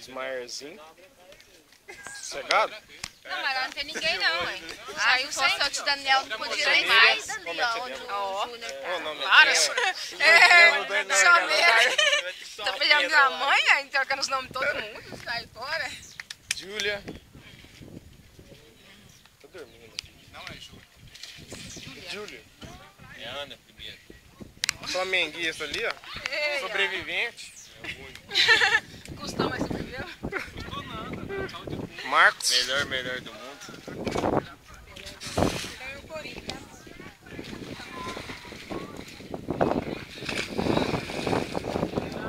Smaierzinho. Sossegado? Não, mas lá não tem ninguém não, hein? Saiu se sem... fosse eu te Daniel, não podia Tem nem mais mais. ali, ó, onde o Júnior tá. nome Claro. É, Chameira. Tá pedindo minha mãe, aí trocando os nomes de todo mundo. Sai fora. Júlia. Tô dormindo. Não é Júlio. Júlia. É Ana primeiro. Flamenguista ali, ó. Sobrevivente. ó. Custou mais sobreviveu? Custou nada. Saúde pública. Marcos. Melhor, melhor do mundo.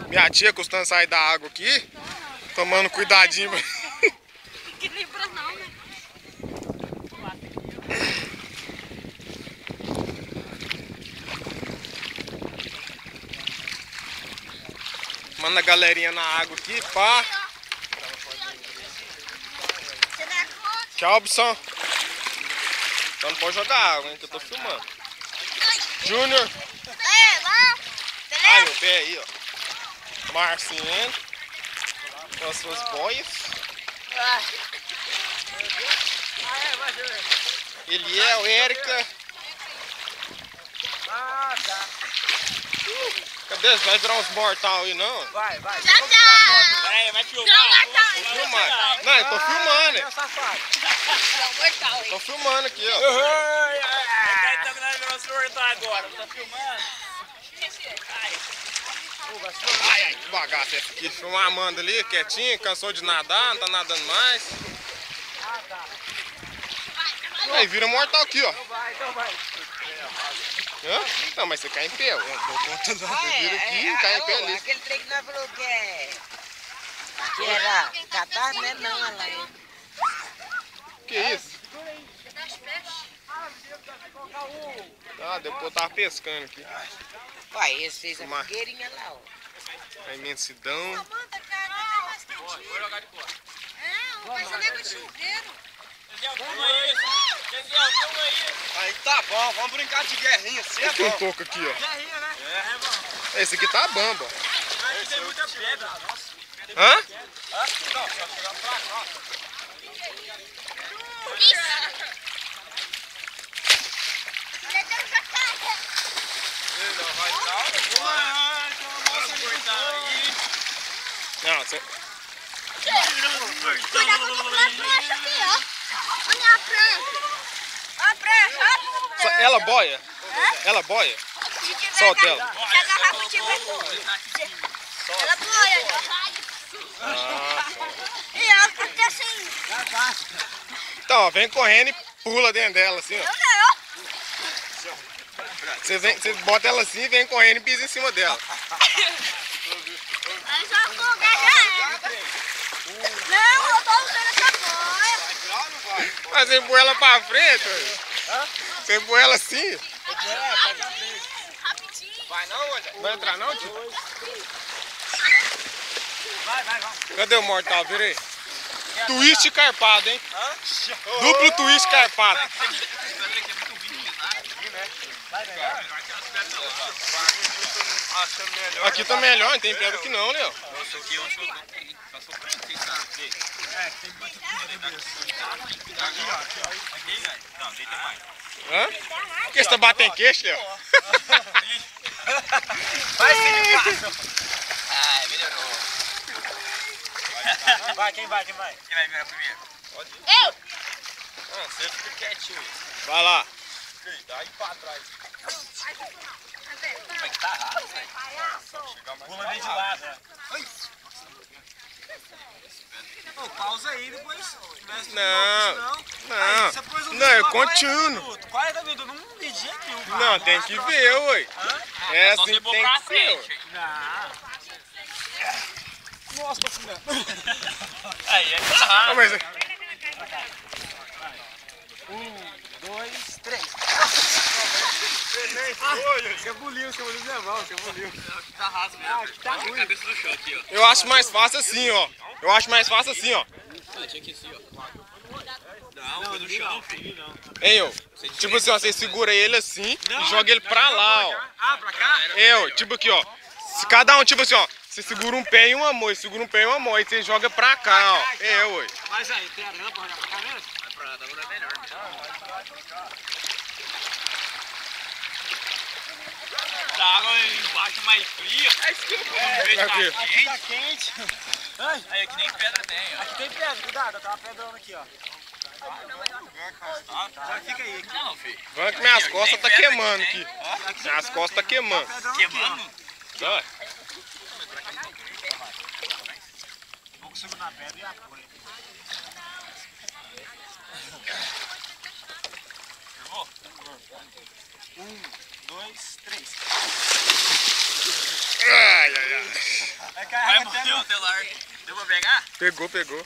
Minha tia custando sair da água aqui. Tomando cuidadinho. Equilibra não, né? Manda a galerinha na água aqui, pá. Você dá conta? Tchau, Bisson. Só não pode jogar água, hein, que eu tô filmando. Júnior. Ai, meu pé aí, ó. Marciano. Com as suas boias. Eliel, Érica. Ah, tá. Cadê? Vai virar uns mortal aí, não? Vai, vai. Tchau, tchau. Peraí, vai filmar. Não, Tô filmando. Não, eu tô filmando. Meu safado. Hein? Tô filmando aqui, ó. Vai tá gravando o surto agora. Tá filmando? Ai, ai, que bagaça é essa aqui. Filmar a Amanda ali, quietinha, cansou de nadar, não tá nadando mais. Aí vira mortal aqui, ó. Vai, então vai. Hã? Não, mas você cai em pé. Eu não dou conta não. Você vira aqui é, e cai em ô, pé ali. Aquele trem que nós falou que é. Que era catar, né? Não, olha lá. Que isso? Ah, depois eu tava pescando aqui. Uai, esse fez a Tomar. fogueirinha lá, ó. A imensidão. Manda, cara, não mais quentinho. Vou jogar de fora. Não, mas você lembra de chuveiro. Filma isso. Gesiel, filma isso. Aí tá bom, vamos brincar de guerrinha, assim é Tem um toco aqui, ó. Guerrinha, né? É, é bom. Esse aqui tá bamba. Aqui tem muita pedra. Hã? Não, só chegar pra cá. Não aí. Você... Cuidado com a prancha aqui, ó. Olha a prancha. A prancha, Ela boia? Ela boia? Solta ela. Ela boia. Ah, E ela tá até assim. Então, ó, vem correndo e pula dentro dela, assim, ó. Bota ela assim, vem correndo e pisa em cima dela. Aí já afogar já era. Não, eu tô usando essa boia. Mas você empurra ela pra frente, ué. Você empurra ela assim. Rapidinho. Vai não, olha. Vai entrar não, tio? Vai, vai, vai. Cadê o mortal? Vira aí. Twist carpado, hein? Duplo twist carpado. Achando melhor. Aqui tá melhor, não tem pedra que não, Léo. Nossa, aqui eu sou não tem. Só sou preto, quem sabe? Aqui, ó, aqui, ó. Aqui, velho. Não, deita mais. Hã? Por que você tá batendo queixo, Léo? Vai, filho. Ah, melhorou. Vai, quem vai, quem vai? Quem vai virar primeiro? Eu. Ah, você fica quietinho. Vai lá. Dá aí pra trás. É tá Pula bem de lado, né? Ô, pausa aí depois. Não, não. não. Não, eu vídeo lá, 40 continuo. minutos, 40 minutos, não medi aqui. um Não, tem que ver, ué. É Só assim tem que ser. Não. Nossa, tô afundando. Aí, é raso. mas... Um, dois, três. Você aboliu. Tá raso mesmo. tá Olha a cabeça do chão aqui, ó. Eu acho mais fácil assim, ó. Eu acho mais fácil assim, ó. Ah, tinha que ser, ó. Não, foi do chão, filho. Hein, ó. Tipo assim, ó, você segura ele assim e joga ele pra lá, ó. Ah, pra cá? É, ó, tipo aqui, ó. Se cada um, tipo assim, ó. Você segura um pé e uma mão, segura um pé e uma mão, aí você joga pra cá, ó. É, ué. Mas aí, tem pra olhar pra cá mesmo? Vai pra lá, tá melhor. A água embaixo mais fria. É isso que eu É o quê? Aqui tá quente. Aí aqui nem pedra tem, ó. Aqui tem pedra, cuidado, tá uma pedrona aqui, ó. Já fica aí. Não, filho. Que minhas costas tá queimando aqui. Minhas costas tá queimando. Queimando? Vou subir na pedra e apoio. Dois, três. Ai, ai, ai. Vai Vai morrer o celular. Deu pra pegar? Pegou, pegou.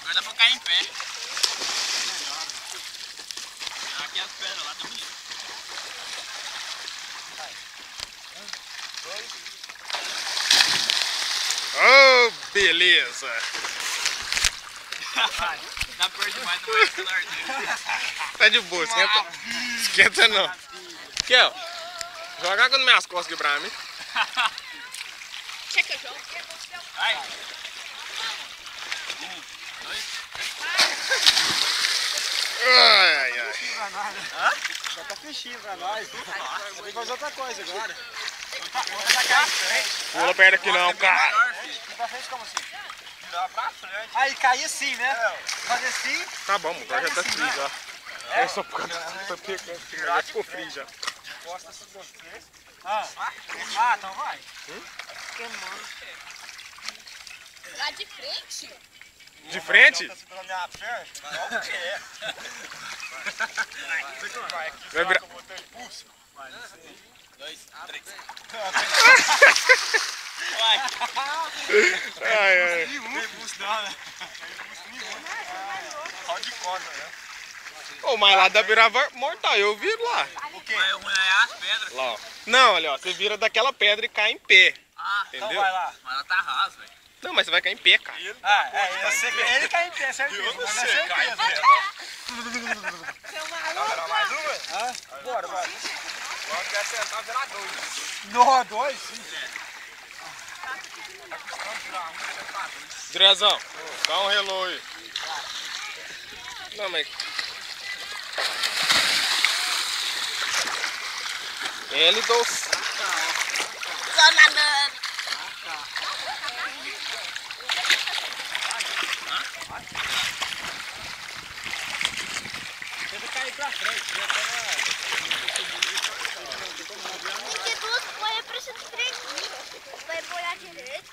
Agora dá pra cair em pé. Aqui as pedras lá também. Oh, beleza. Dá perto demais celular dele. Tá de boa, esquenta, esquenta não. Aqui, ó. Joga água nas minhas costas aqui pra mim. Quer que eu jogue? Vai. Ai, ai, ai. Já tá fichinho pra nós. Tem que fazer outra coisa agora. Pula perto aqui não, cara. E pra frente como assim? Virar pra frente. Aí cair assim, né? Fazer assim. Tá bom, agora já tá frio já. É só por causa do aqui, mas já ficou frio já. Posta se você. Ah, ah, então vai. Lá de frente? De frente? Tá? Não quer. Vai Vai virar- eu. Dois, três. Ai, ai. Tem impulso não, né? Só de corda, né? Ô, mas lá dá virar var- mortal, eu viro lá. O quê? Mas ruim é as pedras. Lá, ó. Não, olha, ó, você vira daquela pedra e cai em pé. Ah, Entendeu? Então vai lá. mas ela tá rasa, velho. Não, mas você vai cair em pé, cara. Ah, é, eu sei que ele cai em pé, certeza. Eu não mas é sei, cai certeza. em Seu Vai maluco. virar mais uma? Ah, bora, bora. Agora quer sentar, virar dois. Nó, dois? Drezão, dá um relô aí. Não, mas. L2. Só nadando. Tenta cair pra frente. né? Tem duas folhas pra esse trem. Vai olhar direito.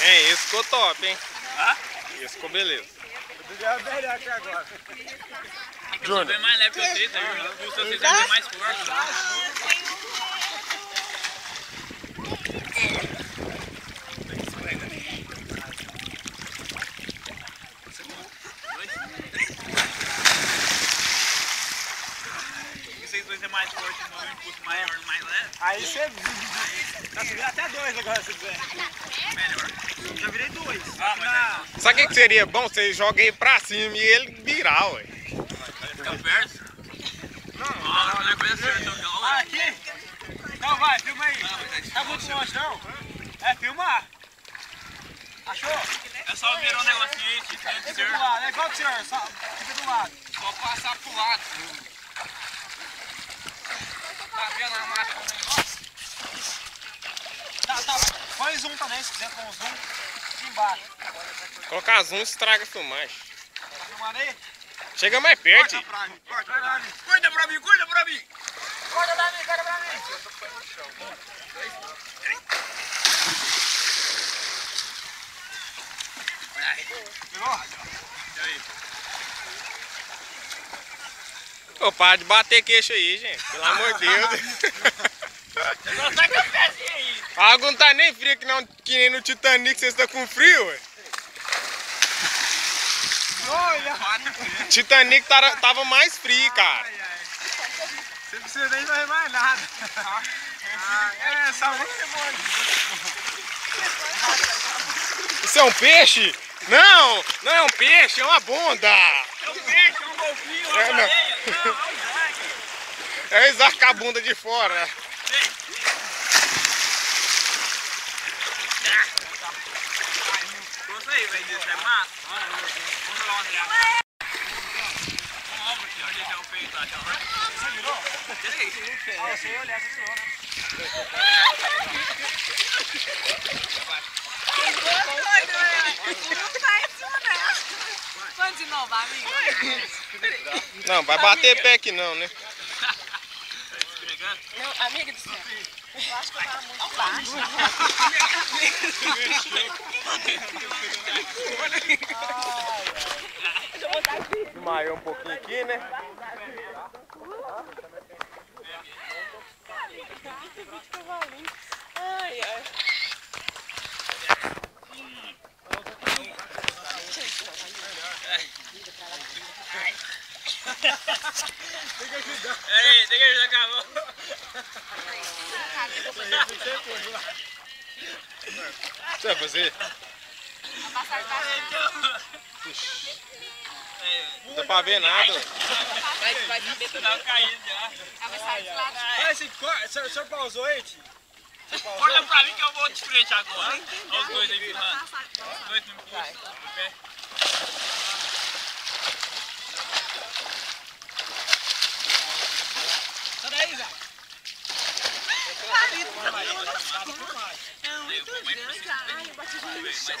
É, esse ficou top, hein? Esse ficou beleza. É melhor aqui agora. Júnior. Bem mais leve que vocês, tá viu? O seu vocês é bem mais forte. é mais forte no impulso maior, mais leve. Aí você. Tá subindo até dois agora, se quiser. Melhor. Já virei dois. Ah, mas é, Sabe o que que seria bom? Você joga ele pra cima e ele virar, ué. Fica perto. Não, não, não é bem certo, então. Ah, aqui? Então vai, filma aí. Tá muito longe não? É, filmar. Achou? É só virar um negocinho aí, tipo, ser. do lado, é igual o senhor, só fica do lado. Só passar pro lado. Tá vendo a marca do negócio? Tá, tá. Põe zoom também, se quiser com zoom. Aqui embaixo. Colocar zoom estraga a filmagem. Tá filmando aí? Chega mais perto. Corta pra mim, corta pra mim. Corta pra mim, corta pra mim! Corta pra mim, corta pra mim. Virou? Ô, para de bater queixo aí, gente. Pelo amor de Deus. Só tá com o pezinho aí. A água não tá nem fria que, não, que nem no Titanic, vocês estão com frio, ué. Olha! Titanic tara- tava mais frio, cara. Ai, ai. Você precisa nem fazer mais nada. Ah, é, boa. Isso é um peixe? Não, não é um peixe, é uma bunda. É um peixe, é um golfinho, uma É, não. Não, é um jaque. É eles arcam a bunda de fora. Ei, Gostei, velho, disso. É. Vamos uma olhada. Vamos aqui, onde é o peito, acho. Você virou? Você você virou, né? Vamos de novo, amigo. Não, vai bater pé aqui não, né? Não, amiga do céu. Eu acho que eu tava muito baixo. Desmaiou um pouquinho aqui, né? Ai, ai. Ei, tem que ajudar acabou. O que você vai fazer? Não dá pra ver nada. Vai, vai saber tudo. Tá caindo já. Ela vai sair de lá. Corte. O senhor- pausou aí, tio? Olha pra mim que eu vou de frente agora. Olha os dois aí. Os dois me empurram. De pé. Sai daí, Zé. É muito grande. Ai, eu bati no chão.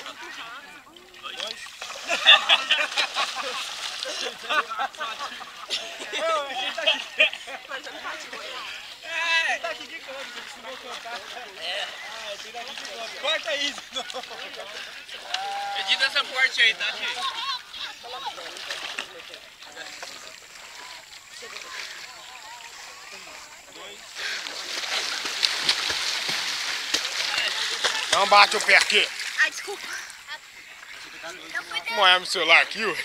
Mas eu não bati com ele. É, tá aqui de canto, se não contar. É. Ah, tem daqui de canto. Corta isso. Edita essa parte aí, tá, gente? Não bate o pé aqui. Ai, desculpa. Eu fui ter... Moer meu celular aqui, não nada.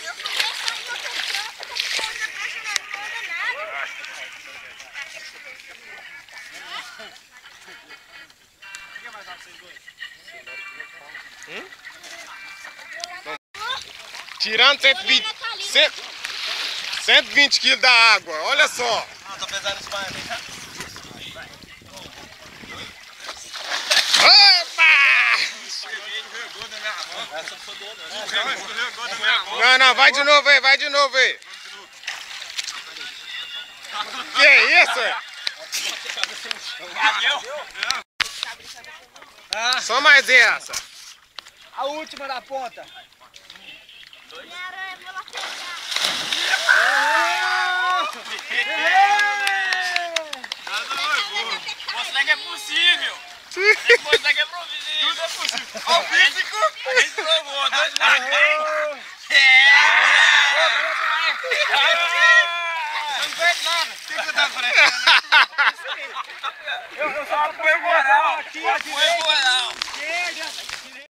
Tirando 120, cento- 120 quilos da água, olha só. Ah, tô pesando isso mais. Opa! Essa foi doida, né? Não, não, vai de novo aí, vai de novo aí. Que isso? é? Só mais essa. A última da ponta. Mostrar que é possível. Tem que é possível. Tudo é possível. Ó, o físico. A gente provou, dois marcos. É. Não fez nada. O que você tá fazendo? Eu só fui moral aqui. Foi moral.